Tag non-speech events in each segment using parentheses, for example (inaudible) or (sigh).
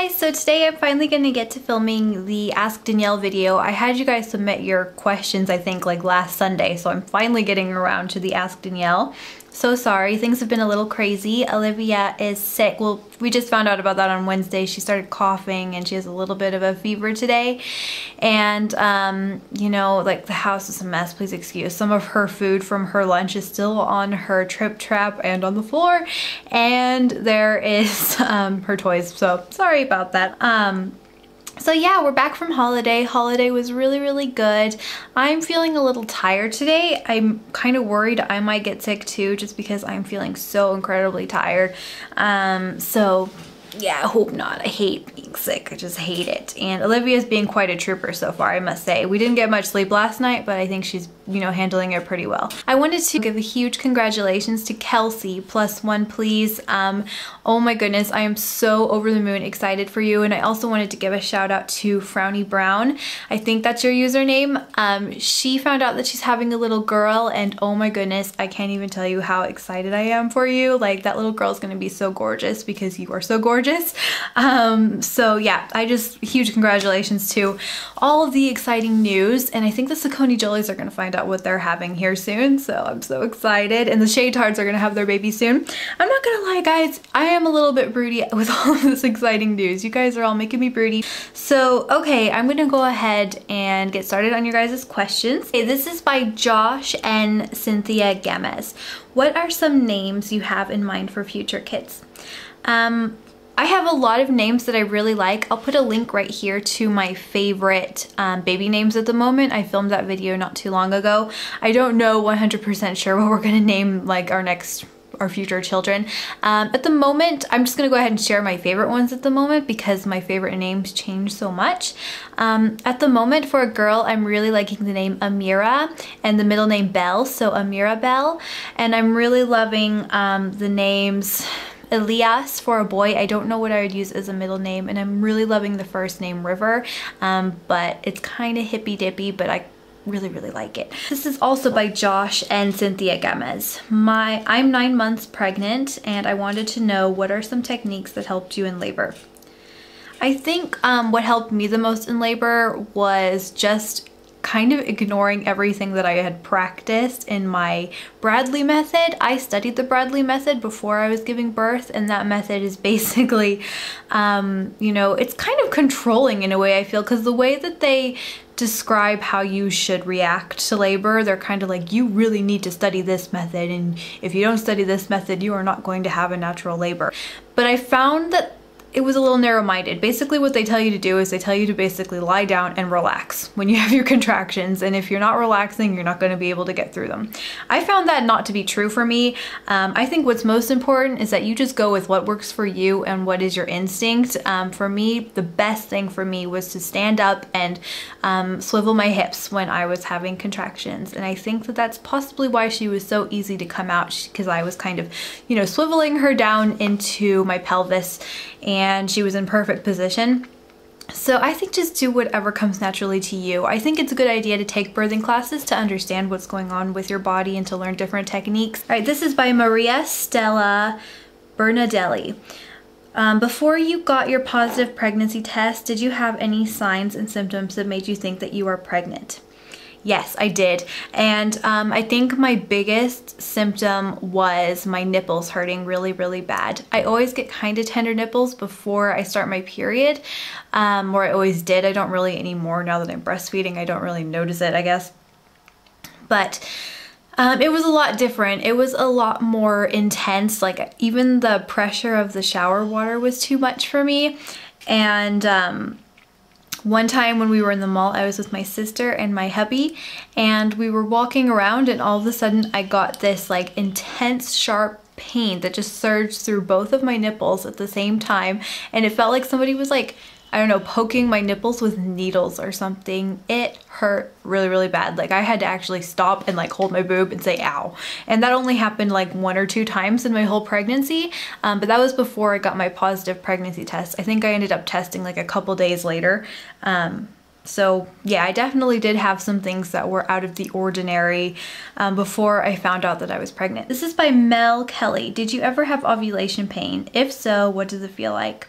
guys, so today I'm finally to get to filming the Ask Danielle video. I had you guys submit your questions I think like last Sunday, so I'm finally getting around to the Ask Danielle. So sorry, things have been a little crazy. Olivia is sick. Well, we just found out about that on Wednesday. She started coughing and she has a little bit of a fever today. And, um, you know, like the house is a mess, please excuse. Some of her food from her lunch is still on her Tripp Trapp and on the floor. And there is (laughs) um, her toys, so sorry about that. Um, so yeah, we're back from holiday. Holiday was really, really good. I'm feeling a little tired today. I'm kind of worried I might get sick too just because I'm feeling so incredibly tired. Um, so yeah, I hope not. I hate being sick. I just hate it. And Olivia's being quite a trooper so far, I must say. We didn't get much sleep last night, but I think she's, you know, handling it pretty well. I wanted to give a huge congratulations to Kelsey, plus one please. Um, oh my goodness, I am so over the moon excited for you. And I also wanted to give a shout out to Frownie Brown. I think that's your username. Um, she found out that she's having a little girl and oh my goodness, I can't even tell you how excited I am for you. Like that little girl's gonna be so gorgeous because you are so gorgeous. Um, so yeah, I just, huge congratulations to all of the exciting news. And I think the Saccone Jolys are gonna find what they're having here soon. So I'm so excited. And the Shaytards are gonna have their baby soon. I'm not gonna lie guys, I am a little bit broody (laughs) with all of this exciting news. You guys are all making me broody. So, okay, I'm gonna go ahead and get started on your guys' questions. Okay, this is by Josh and Cynthia Gomez. What are some names you have in mind for future kids? Um, I have a lot of names that I really like. I'll put a link right here to my favorite um, baby names at the moment. I filmed that video not too long ago. I don't know 100% sure what we're gonna name like our next our future children. Um, at the moment, I'm just gonna go ahead and share my favorite ones at the moment because my favorite names change so much. Um, at the moment, for a girl, I'm really liking the name Amira and the middle name Bell, so Amira Bell. And I'm really loving um, the names Elias for a boy. I don't know what I would use as a middle name and I'm really loving the first name River, um, but it's kind of hippy dippy, but I really really like it. This is also by Josh and Cynthia Gomez. My I'm nine months pregnant and I wanted to know what are some techniques that helped you in labor. I think um, what helped me the most in labor was just kind of ignoring everything that I had practiced in my Bradley method. I studied the Bradley method before I was giving birth and that method is (laughs) basically, um, you know, it's kind of controlling in a way I feel because the way that they describe how you should react to labor. They're kind of like, you really need to study this method and if you don't study this method, you are not going to have a natural labor. But I found that it was a little narrow-minded. Basically what they tell you to do is they tell you to basically lie down and relax when you (laughs) have your contractions and if you're not relaxing you're not going to be able to get through them. I found that not to be true for me. Um, I think what's most important is that you just go with what works for you and what is your instinct. Um, for me the best thing for me was to stand up and um, swivel my hips when I was having contractions and I think that that's possibly why she was so easy to come out because I was kind of you know swiveling her down into my pelvis and and she was in perfect position. So I think just do whatever comes naturally to you. I think it's a good idea to take birthing classes to understand what's going on with your body and to learn different techniques. All right, this is by Maria Stella Bernadelli. Um, before you got your positive pregnancy test, did you have any signs and symptoms that made you think that you are pregnant? Yes, I did. And um, I think my biggest symptom was my nipples hurting really, really bad. I always get kind of tender nipples before I start my period, um, or I always did. I don't really anymore now that I'm breastfeeding. I don't really notice it, I guess. But um, it was a lot different. It was a lot more intense. Like even the pressure of the shower water was too much for me. And um, one time when we were in the mall, I was with my sister and my hubby and we were walking around and all of a sudden I got this like intense sharp pain that just surged through both of my nipples at the same time and it felt like somebody was like I don't know, poking my nipples with needles or something. It hurt really, really bad. Like I had to actually stop and like hold my boob and say ow. And that only happened like one or two times in my whole pregnancy. Um, but that was before I got my positive pregnancy test. I think I ended up testing like a couple days later. Um, so yeah, I definitely did have some things that were out of the ordinary um, before I found out that I was pregnant. This is by Mel Kelly. Did you ever have ovulation pain? If so, what does it feel like?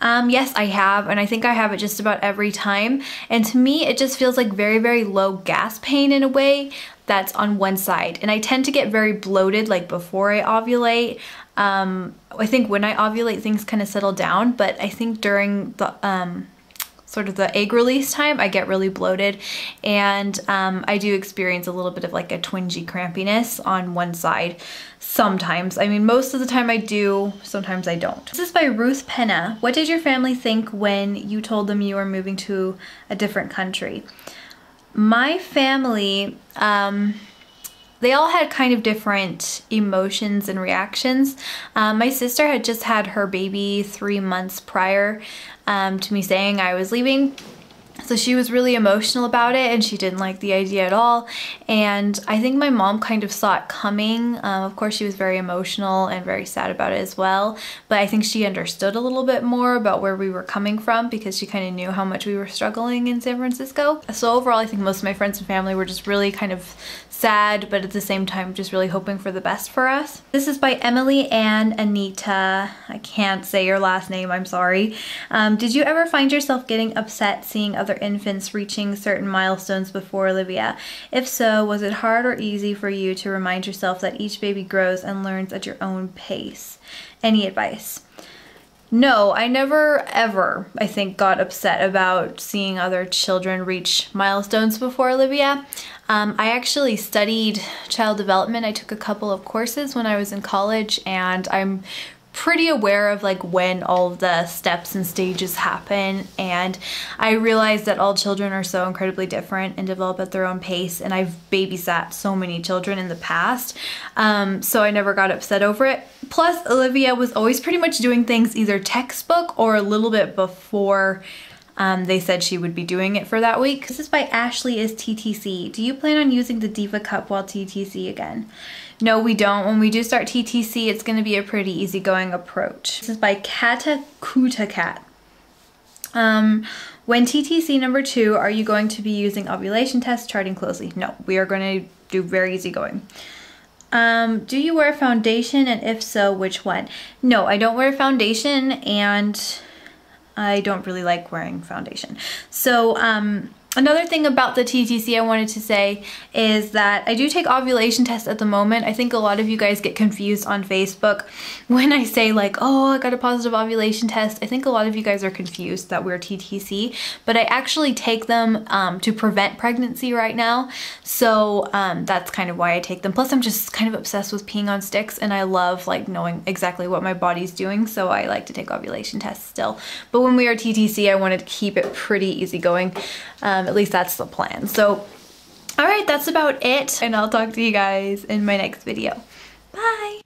Um, yes, I have, and I think I have it just about every time. And to me, it just feels like very, very low gas pain in a way that's on one side. And I tend to get very bloated like before I ovulate. Um, I think when I ovulate, things kind of settle down, but I think during the um, sort of the egg release time, I get really bloated and um, I do experience a little bit of like a twingy crampiness on one side sometimes. I mean, most of the time I do, sometimes I don't. This is by Ruth Penna. What did your family think when you told them you were moving to a different country? My family, um, they all had kind of different emotions and reactions. Um, my sister had just had her baby three months prior um, to me saying I was leaving. So she was really emotional about it and she didn't like the idea at all. And I think my mom kind of saw it coming. Um, of course, she was very emotional and very sad about it as well. But I think she understood a little bit more about where we were coming from because she kind of knew how much we were struggling in San Francisco. So overall, I think most of my friends and family were just really kind of sad, but at the same time, just really hoping for the best for us. This is by Emily Ann Anita. I can't say your last name, I'm sorry. Um, did you ever find yourself getting upset seeing other infants reaching certain milestones before Olivia? If so, was it hard or easy for you to remind yourself that each baby grows and learns at your own pace? Any advice? No, I never ever, I think, got upset about seeing other children reach milestones before Olivia. Um, I actually studied child development. I took a couple of courses when I was in college and I'm pretty aware of like when all the steps and stages happen and I realize that all children are so incredibly different and develop at their own pace and I've babysat so many children in the past um, so I never got upset over it. Plus Olivia was always pretty much doing things either textbook or a little bit before um, they said she would be doing it for that week. This is by Ashley is TTC. Do you plan on using the Diva Cup while TTC again? No, we don't. When we do start TTC, it's going to be a pretty easygoing approach. This is by Kata Kuta Cat. Um, when TTC number two, are you going to be using ovulation test charting closely? No, we are going to do very easygoing. Um, do you wear foundation and if so, which one? No, I don't wear foundation and I don't really like wearing foundation. So um, Another thing about the TTC I wanted to say is that I do take ovulation tests at the moment. I think a lot of you guys get confused on Facebook (laughs) when I say like, oh, I got a positive ovulation test. I think a lot of you guys are confused that we're TTC, but I actually take them um, to prevent pregnancy right now. So um, that's kind of why I take them. Plus I'm just kind of obsessed with peeing on sticks and I love like knowing exactly what my body's doing. So I like to take ovulation tests still. But when we are TTC, I wanted to keep it pretty easygoing. Um, um, at least that's the plan. So, all right, that's about it. And I'll talk to you guys in my next video. Bye.